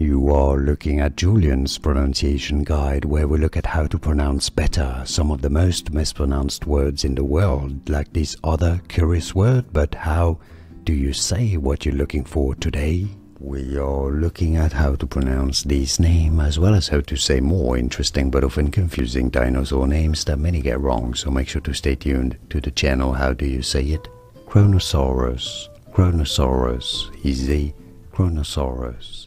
You are looking at Julien's pronunciation guide where we look at how to pronounce better some of the most mispronounced words in the world, like this other curious word, but how do you say what you're looking for today? We are looking at how to pronounce this name as well as how to say more interesting but often confusing dinosaur names that many get wrong, so make sure to stay tuned to the channel. How do you say it? Kronosaurus. Kronosaurus. Easy. Kronosaurus.